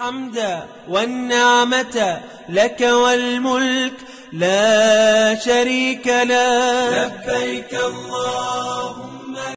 الحمد والنعمة لك والملك لا شريك له لبيك اللهم